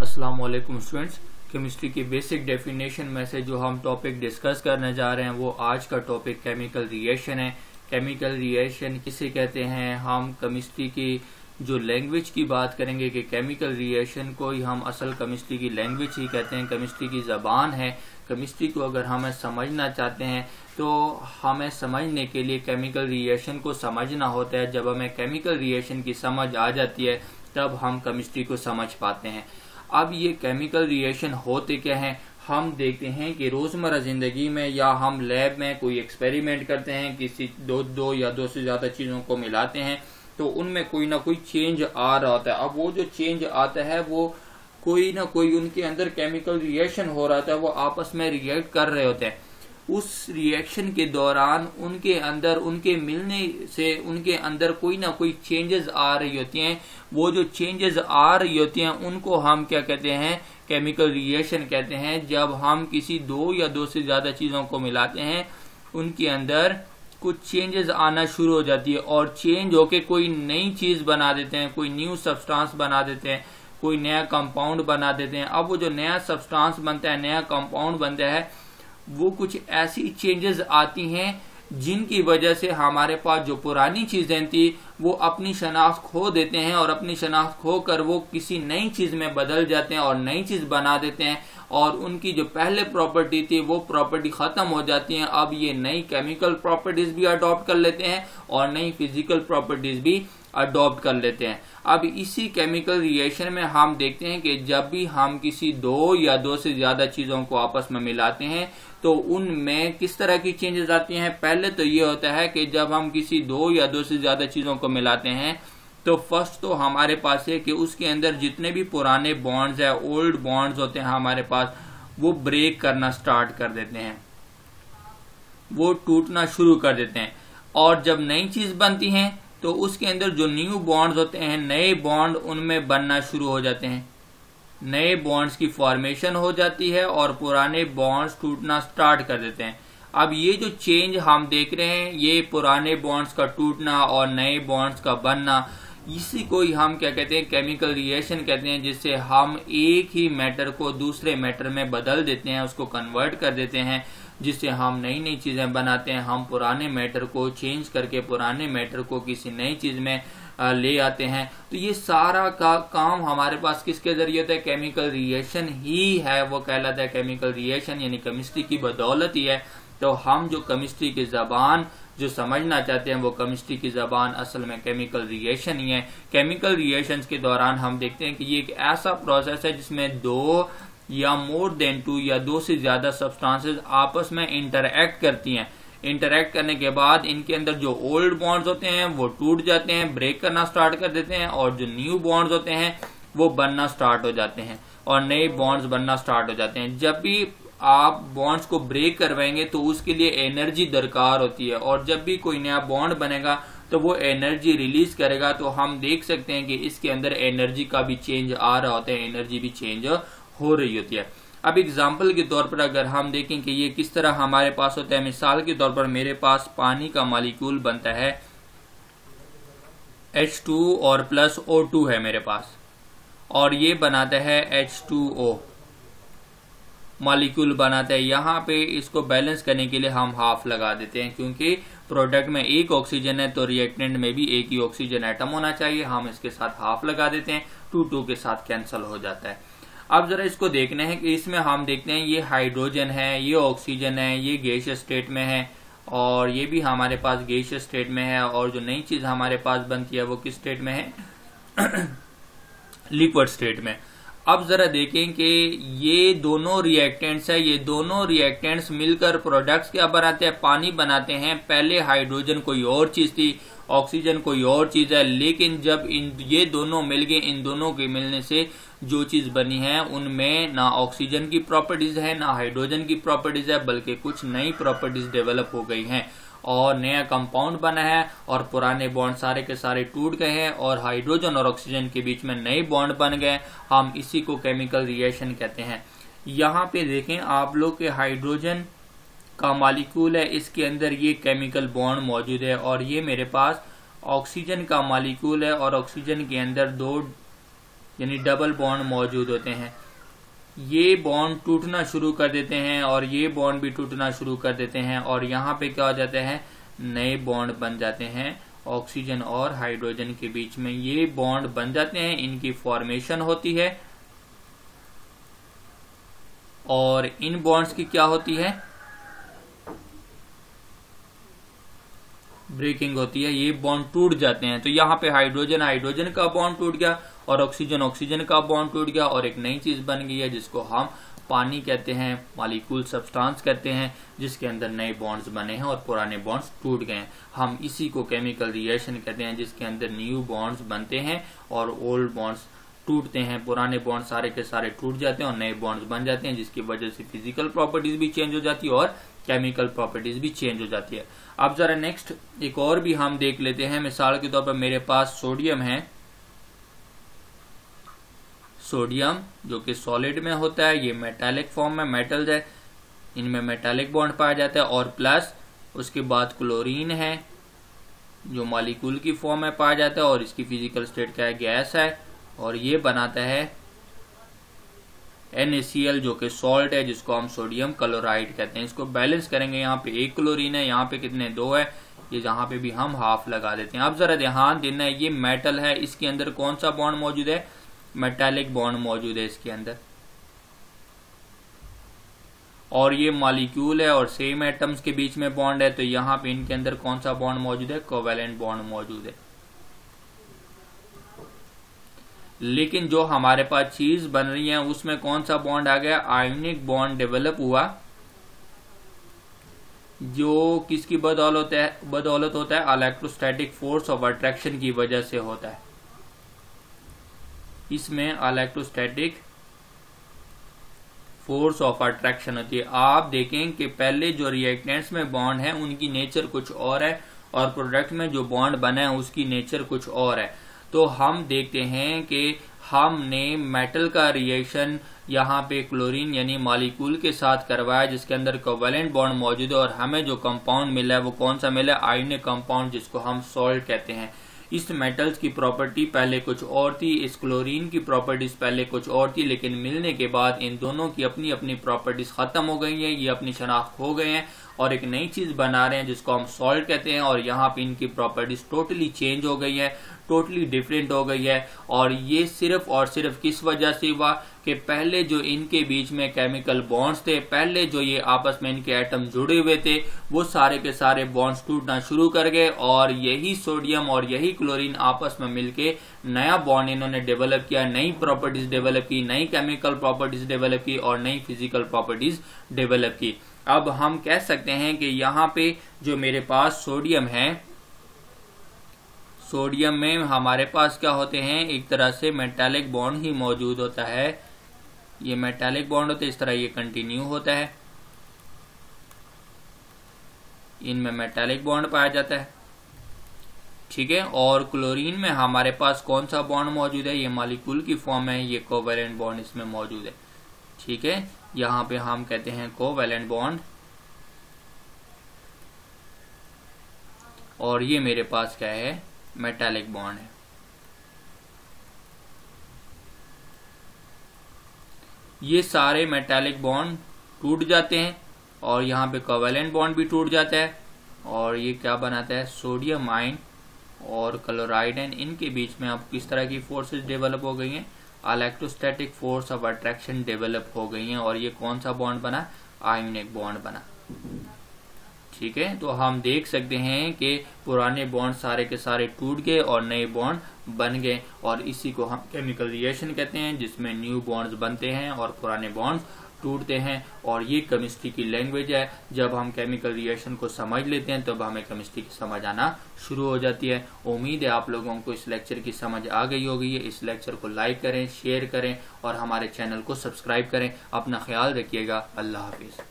अस्सलाम वालेकुम students chemistry की बेसिक डेफिनेशन में से जो हम टॉपिक डिस्कस करने जा रहे हैं, वो आज का टॉपिक केमिकल रिएक्शन है। केमिकल रिएक्शन किसे कहते हैं? हम केमिस्ट्री की जो लैंग्वेज की बात करेंगे कि केमिकल रिएक्शन को ही हम असल केमिस्ट्री की लैंग्वेज ही कहते हैं। केमिस्ट्री की जबान है। केमिस्ट्री को अगर हमें समझना चाहते हैं तो हमें समझने के लिए केमिकल रिएक्शन को समझना होता है। जब हमें केमिकल रिएक्शन की समझ आ जाती है, तब हम केमिस्ट्री को समझ पाते हैं। अब ये केमिकल रिएक्शन होते क्या हैं? हम देखते हैं कि रोज़मर्रा ज़िंदगी में या हम लैब में कोई एक्सपेरिमेंट करते हैं, किसी दो दो या दो से ज़्यादा चीज़ों को मिलाते हैं तो उनमें कोई ना कोई चेंज आ रहा होता है। अब वो जो चेंज आता है, वो कोई ना कोई उनके अंदर केमिकल रिएक्शन हो रहा था वो आपस में रिएक्ट कर रहे होते हैं। उस रिएक्शन के दौरान उनके अंदर, उनके मिलने से उनके अंदर कोई ना कोई चेंजेस आ रही होती हैं। वो जो चेंजेस आ रही होती हैं, उनको हम क्या कहते हैं? केमिकल रिएक्शन कहते हैं। जब हम किसी दो या दो से ज़्यादा चीज़ों को मिलाते हैं, उनके अंदर कुछ चेंजेस आना शुरू हो जाती है और चेंज होके कोई नई चीज़ बना देते हैं, कोई न्यू सब्सटेंस बना देते हैं, कोई नया कंपाउंड बना देते हैं। अब वो जो नया सब्सटेंस बनता है, नया कंपाउंड बनता है वो कुछ ऐसी चेंजेस आती हैं जिनकी वजह से हमारे पास जो पुरानी चीज़ें थी वो अपनी शनाख्त खो देते हैं और अपनी शनाख्त खो कर वो किसी नई चीज़ में बदल जाते हैं और नई चीज़ बना देते हैं और उनकी जो पहले प्रॉपर्टी थी, वो प्रॉपर्टी खत्म हो जाती है। अब ये नई केमिकल प्रॉपर्टीज़ भी अडॉप्ट कर लेते हैं और नई फ़िज़िकल प्रॉपर्टीज़ भी अडॉप्ट कर लेते हैं। अब इसी केमिकल रिएक्शन में हम देखते हैं कि जब भी हम किसी दो या दो से ज़्यादा चीज़ों को आपस में मिलाते हैं तो उनमें किस तरह की चेंजेस आती हैं? पहले तो ये होता है कि जब हम किसी दो या दो से ज़्यादा चीज़ों को मिलाते हैं। तो फ़र्स्ट तो हमारे पास है कि उसके अंदर जितने भी पुराने बॉन्ड्स है ओल्ड बॉन्ड्स होते हैं हमारे पास, वो ब्रेक करना स्टार्ट कर देते हैं। वो टूटना शुरू कर देते हैं। और जब नई चीज़ बनती है तो उसके अंदर जो न्यू बॉन्ड्स होते हैं, नए बॉन्ड उनमें बनना शुरू हो जाते हैं। नए बॉन्ड्स की फॉर्मेशन हो जाती है और पुराने बॉन्ड्स टूटना स्टार्ट कर देते हैं। अब ये जो चेंज हम देख रहे हैं, ये पुराने बॉन्ड्स का टूटना और नए बॉन्ड्स का बनना, इसी को ही हम क्या कहते हैं केमिकल रिएक्शन कहते हैं, जिससे हम एक ही मैटर को दूसरे मैटर में बदल देते हैं, उसको कन्वर्ट कर देते हैं, जिससे हम नई नई चीज़ें बनाते हैं, हम पुराने मैटर को चेंज करके पुराने मैटर को किसी नई चीज़ में ले आते हैं। तो ये सारा का काम हमारे पास किसके ज़रिए होता है? केमिकल रिएक्शन ही है, वो कहलाता है केमिकल रिएक्शन यानी केमिस्ट्री की बदौलत ही है। तो हम जो केमिस्ट्री की जबान जो समझना चाहते हैं, वो केमिस्ट्री की जबान असल में केमिकल रिएक्शन ही है। केमिकल रिएक्शंस के दौरान हम देखते हैं कि ये एक ऐसा प्रोसेस है जिसमें दो या मोर देन टू या दो से ज़्यादा सब्सटेंसेस आपस में इंटरएक्ट करती हैं। इंटरेक्ट करने के बाद इनके अंदर जो ओल्ड बॉन्ड्स होते हैं, वो टूट जाते हैं ब्रेक करना स्टार्ट कर देते हैं और जो न्यू बॉन्ड्स होते हैं, वो बनना स्टार्ट हो जाते हैं और नए बॉन्ड्स बनना स्टार्ट हो जाते हैं। जब भी आप बॉन्ड्स को ब्रेक करवाएँगे तो उसके लिए एनर्जी दरकार होती है। और जब भी कोई नया बॉन्ड बनेगा तो वो एनर्जी रिलीज़ करेगा। तो हम देख सकते हैं कि इसके अंदर एनर्जी का भी चेंज आ रहा होता है एनर्जी भी चेंज हो रही होती है। अब एग्ज़ाम्पल के तौर पर अगर हम देखें कि ये किस तरह हमारे पास होता है, मिसाल के तौर पर मेरे पास पानी का मालिक्यूल बनता है। H2 और प्लस O2 है मेरे पास। और ये बनाता है H2O मालिक्यूल बनाता है। यहाँ पे इसको बैलेंस करने के लिए हम हाफ़ लगा देते हैं, क्योंकि प्रोडक्ट में एक ऑक्सीजन है तो रिएक्टेंट में भी एक ही ऑक्सीजन आइटम होना चाहिए। हम इसके साथ हाफ़ लगा देते हैं टू टू के साथ कैंसिल हो जाता है। अब जरा इसको देखना है कि इसमें हम देखते हैं, ये हाइड्रोजन है, ये ऑक्सीजन है, ये गैस स्टेट में है, और ये भी हमारे पास गैस स्टेट में है, और जो नई चीज़ हमारे पास बनती है, वो किस स्टेट में है? लिक्विड स्टेट में। अब जरा देखें कि ये दोनों रिएक्टेंट्स है, ये दोनों रिएक्टेंट्स मिलकर प्रोडक्ट्स क्या बनाते हैं? पानी बनाते हैं। पहले हाइड्रोजन कोई और चीज़ थी ऑक्सीजन कोई और चीज़ है, लेकिन जब इन, ये दोनों मिल गए, इन दोनों के मिलने से जो चीज़ बनी है, उनमें ना ऑक्सीजन की प्रॉपर्टीज़ है, ना हाइड्रोजन की प्रॉपर्टीज़ है, बल्कि कुछ नई प्रॉपर्टीज़ डेवलप हो गई हैं। और नया कंपाउंड बना है और पुराने बॉन्ड सारे के सारे टूट गए हैं और हाइड्रोजन और ऑक्सीजन के बीच में नए बॉन्ड बन गए हम इसी को केमिकल रिएक्शन कहते हैं। यहाँ पे देखें, आप लोग के हाइड्रोजन का मालिकूल है, इसके अंदर ये केमिकल बॉन्ड मौजूद है और ये मेरे पास ऑक्सीजन का मालिकूल है और ऑक्सीजन के अंदर दो, यानी डबल बॉन्ड मौजूद होते हैं। ये बॉन्ड टूटना शुरू कर देते हैं और ये बॉन्ड भी टूटना शुरू कर देते हैं और यहाँ पे क्या हो जाता है? नए बॉन्ड बन जाते हैं ऑक्सीजन और हाइड्रोजन के बीच में। ये बॉन्ड बन जाते हैं, इनकी फॉर्मेशन होती है और इन बॉन्ड्स की क्या होती है? ब्रेकिंग होती है। ये बॉन्ड टूट जाते हैं। तो यहाँ पे हाइड्रोजन हाइड्रोजन का बॉन्ड टूट गया और ऑक्सीजन ऑक्सीजन का बॉन्ड टूट गया और एक नई चीज़ बन गई है, जिसको हम पानी कहते हैं मालिकूल सब्सटेंस कहते हैं, जिसके अंदर नए बॉन्ड्स बने हैं और पुराने बॉन्ड्स टूट गए हैं। हम इसी को केमिकल रिएक्शन कहते हैं, जिसके अंदर न्यू बॉन्ड्स बनते हैं और ओल्ड बॉन्ड्स टूटते हैं। पुराने बॉन्ड सारे के सारे टूट जाते हैं और नए बॉन्ड्स बन जाते हैं, जिसकी वजह से फ़िज़िकल प्रॉपर्टीज़ भी चेंज हो जाती है और केमिकल प्रॉपर्टीज़ भी चेंज हो जाती है। अब जरा नेक्स्ट एक और भी हम देख लेते हैं। मिसाल के तौर पर मेरे पास सोडियम है। सोडियम, जो कि सॉलिड में होता है, ये मेटालिक फॉर्म में मेटल्स है, इनमें मेटालिक बॉन्ड पाया जाता है, और प्लस उसके बाद क्लोरीन है, जो मालिकूल की फॉर्म में पाया जाता है, और इसकी फ़िज़िकल स्टेट क्या है गैस है, और ये बनाता है NaCl जो कि सॉल्ट है, जिसको हम सोडियम क्लोराइड कहते हैं। इसको बैलेंस करेंगे, यहाँ पे एक क्लोरीन है, यहाँ पे कितने, दो है, ये जहाँ पे भी हम हाफ़ लगा देते हैं। अब जरा ध्यान देना है, ये मेटल है, इसके अंदर कौन सा बॉन्ड मौजूद है? मेटालिक बॉन्ड मौजूद है इसके अंदर। और ये मॉलिक्यूल है और सेम एटम्स के बीच में बॉन्ड है तो यहाँ पे इनके अंदर कौन सा बॉन्ड मौजूद है? कोवेलेंट बॉन्ड मौजूद है। लेकिन जो हमारे पास चीज़ बन रही है, उसमें कौन सा बॉन्ड आ गया? आयोनिक बॉन्ड डेवलप हुआ, जो किसकी बदौलत है? बदौलत होता है इलेक्ट्रोस्टैटिक फोर्स ऑफ़ अट्रैक्शन की वजह से होता है। इसमें इलेक्ट्रोस्टैटिक फोर्स ऑफ़ अट्रैक्शन होती है। आप देखें कि पहले जो रिएक्टेंट्स में बॉन्ड है, उनकी नेचर कुछ और है और प्रोडक्ट में जो बॉन्ड बना है, उसकी नेचर कुछ और है। तो हम देखते हैं कि हमने मेटल का रिएक्शन यहाँ पे क्लोरीन यानी मालिकूल के साथ करवाया, जिसके अंदर कोवेलेंट बॉन्ड मौजूद है और हमें जो कंपाउंड मिला है, वो कौन सा मिला है? आयनिक कंपाउंड जिसको हम सॉल्ट कहते हैं। इस मेटल्स की प्रॉपर्टी पहले कुछ और थी, इस क्लोरीन की प्रॉपर्टीज़ पहले कुछ और थी, लेकिन मिलने के बाद इन दोनों की अपनी अपनी प्रॉपर्टीज़ खत्म हो गई हैं, ये अपनी शनाख्त हो गए हैं और एक नई चीज़ बना रहे हैं, जिसको हम सॉल्ट कहते हैं, और यहाँ पे इनकी प्रॉपर्टीज़ टोटली चेंज हो गई है टोटली डिफरेंट हो गई है, और ये सिर्फ़ और सिर्फ़ किस वजह से हुआ? कि पहले जो इनके बीच में केमिकल बॉन्ड्स थे, पहले जो ये आपस में इनके एटम जुड़े हुए थे, वो सारे के सारे बॉन्ड्स टूटना शुरू कर गए और यही सोडियम और यही क्लोरीन आपस में मिलके नया बॉन्ड इन्होंने डेवलप किया, नई प्रॉपर्टीज़ डेवलप की, नई केमिकल प्रॉपर्टीज़ डेवलप की और नई फ़िज़िकल प्रॉपर्टीज़ डेवलप की। अब हम कह सकते हैं कि यहाँ पे जो मेरे पास सोडियम है सोडियम में हमारे पास क्या होते हैं? एक तरह से मेटालिक बॉन्ड ही मौजूद होता है। ये मेटालिक बॉन्ड होते हैं, इस तरह ये कंटिन्यू होता है। इनमें मेटालिक बॉन्ड पाया जाता है। ठीक है? और क्लोरीन में हमारे पास कौन सा बॉन्ड मौजूद है? ये मालिकुल की फॉर्म है, ये कोवेलेंट बॉन्ड इसमें मौजूद है। ठीक है? यहाँ पे हम कहते हैं कोवेलेंट बॉन्ड और ये मेरे पास क्या है? मेटालिक बॉन्ड है। ये सारे मेटालिक बॉन्ड टूट जाते हैं और यहाँ पे कोवेलेंट बॉन्ड भी टूट जाता है और ये क्या बनाता है? सोडियम आइन और क्लोराइड एन इनके बीच में अब किस तरह की फोर्सेस डेवलप हो गई हैं? Electrostatic force of attraction develop हो गई हैं और ये कौन सा बॉन्ड बना? आयोनिक बॉन्ड बना। ठीक है? तो हम देख सकते हैं कि पुराने बॉन्ड सारे के सारे टूट गए और नए बॉन्ड बन गए और इसी को हम केमिकल रिएक्शन कहते हैं, जिसमें न्यू बॉन्ड्स बनते हैं और पुराने बॉन्ड्स टूटते हैं और ये केमिस्ट्री की लैंग्वेज है। जब हम केमिकल रिएक्शन को समझ लेते हैं, तब तो हमें केमिस्ट्री की समझ आना शुरू हो जाती है। उम्मीद है आप लोगों को इस लेक्चर की समझ आ गई होगी। इस लेक्चर को लाइक करें शेयर करें और हमारे चैनल को सब्सक्राइब करें। अपना ख्याल रखिएगा। अल्लाह हाफिज़।